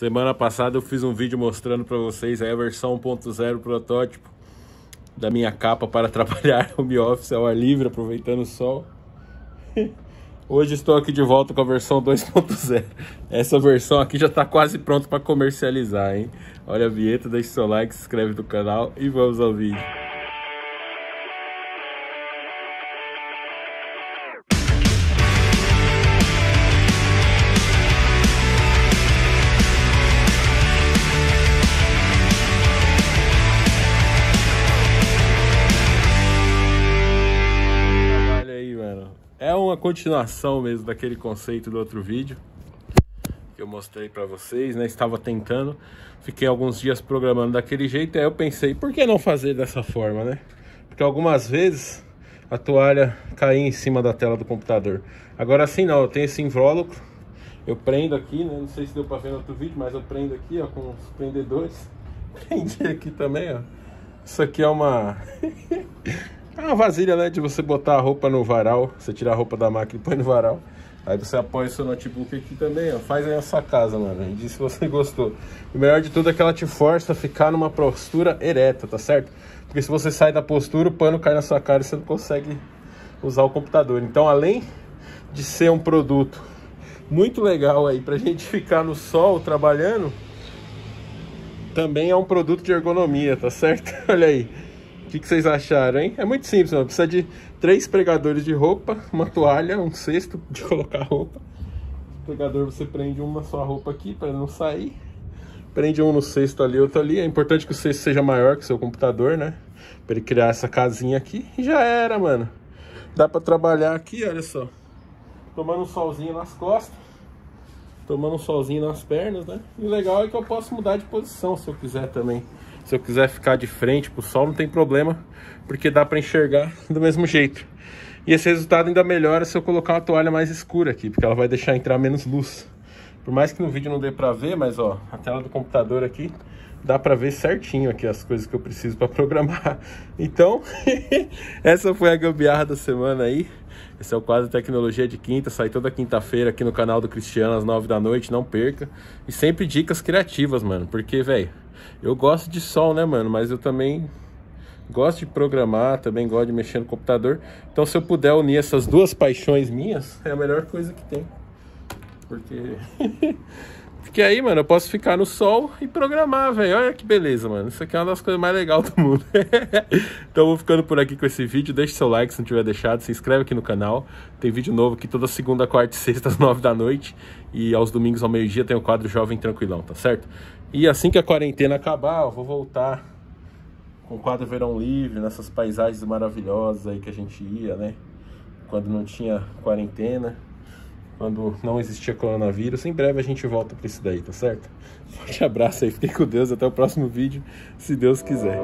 Semana passada eu fiz um vídeo mostrando para vocês a versão 1.0 protótipo da minha capa para trabalhar home office ao ar livre, aproveitando o sol. Hoje estou aqui de volta com a versão 2.0. Essa versão aqui já está quase pronta para comercializar, hein? Olha a vinheta, deixe seu like, se inscreve no canal e vamos ao vídeo. É uma continuação mesmo daquele conceito do outro vídeo que eu mostrei para vocês, né? Estava tentando, fiquei alguns dias programando daquele jeito, aí eu pensei, por que não fazer dessa forma, né? Porque algumas vezes a toalha caía em cima da tela do computador. Agora assim não, eu tenho esse invólucro, eu prendo aqui, né? Não sei se deu para ver no outro vídeo, mas eu prendo aqui, ó, com os prendedores. Prendi aqui também, ó. Isso aqui é uma É uma vasilha, né, de você botar a roupa no varal, você tirar a roupa da máquina e põe no varal. Aí você apoia o seu notebook aqui também, ó. Faz aí a sua casa, mano. E diz se você gostou. O melhor de tudo é que ela te força a ficar numa postura ereta, tá certo? Porque se você sai da postura, o pano cai na sua cara e você não consegue usar o computador. Então, além de ser um produto muito legal aí pra gente ficar no sol trabalhando, também é um produto de ergonomia, tá certo? Olha aí. O que, que, vocês acharam, hein? É muito simples, mano. Precisa de três pregadores de roupa, uma toalha, um cesto de colocar roupa. O pregador você prende uma só roupa aqui para não sair. Prende um no cesto ali, outro ali. É importante que o cesto seja maior que o seu computador, né? Para ele criar essa casinha aqui. E já era, mano. Dá para trabalhar aqui, olha só. Tomando um solzinho nas costas. Tomando um solzinho nas pernas, né? E o legal é que eu posso mudar de posição se eu quiser também. Se eu quiser ficar de frente pro sol, não tem problema, porque dá para enxergar do mesmo jeito. E esse resultado ainda melhora se eu colocar uma toalha mais escura aqui, porque ela vai deixar entrar menos luz. Por mais que no vídeo não dê para ver, mas ó, a tela do computador aqui dá para ver certinho aqui as coisas que eu preciso para programar. Então, essa foi a gambiarra da semana aí. Esse é o quadro Tecnologia de Quinta, sai toda quinta-feira aqui no canal do Cristiano às nove da noite, não perca. E sempre dicas criativas, mano, porque, velho, eu gosto de sol, né, mano? Mas eu também gosto de programar, também gosto de mexer no computador. Então, se eu puder unir essas duas paixões minhas, é a melhor coisa que tem. Porque. Porque aí, mano, eu posso ficar no sol e programar, velho. Olha que beleza, mano. Isso aqui é uma das coisas mais legais do mundo. então, vou ficando por aqui com esse vídeo. Deixe seu like se não tiver deixado. Se inscreve aqui no canal. Tem vídeo novo aqui toda segunda, quarta e sexta, às nove da noite. E aos domingos ao meio-dia tem o quadro Jovem Tranquilão, tá certo? E assim que a quarentena acabar, eu vou voltar com o quadro Verão Livre, nessas paisagens maravilhosas aí que a gente ia, né? Quando não tinha quarentena, quando não existia coronavírus. Em breve a gente volta para isso daí, tá certo? Forte abraço aí, fiquem com Deus, até o próximo vídeo, se Deus quiser.